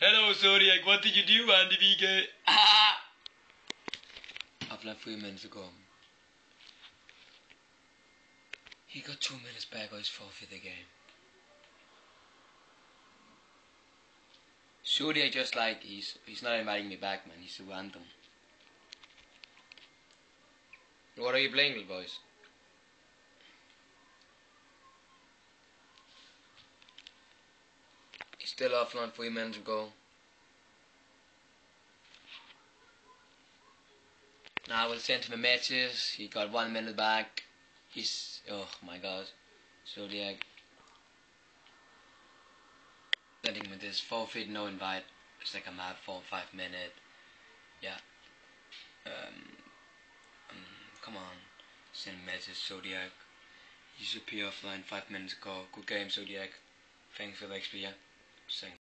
Hello, Zodiac. What did you do, Andy VK? Ah! I've left three minutes ago. He got two minutes back or he's forfeit the game. Zodiac just like he's he's not inviting me back, man. He's a random. What are you playing, little boys? Still offline three minutes ago. Now I will send him a message. He got one minute back. He's oh my god. Zodiac. Sending with this forfeit no invite. It's like I'm at four or five minute. Yeah. Um, um come on. Send a message Zodiac. You should be offline five minutes ago. Good game Zodiac. Thanks for the XP, yeah. Thanks.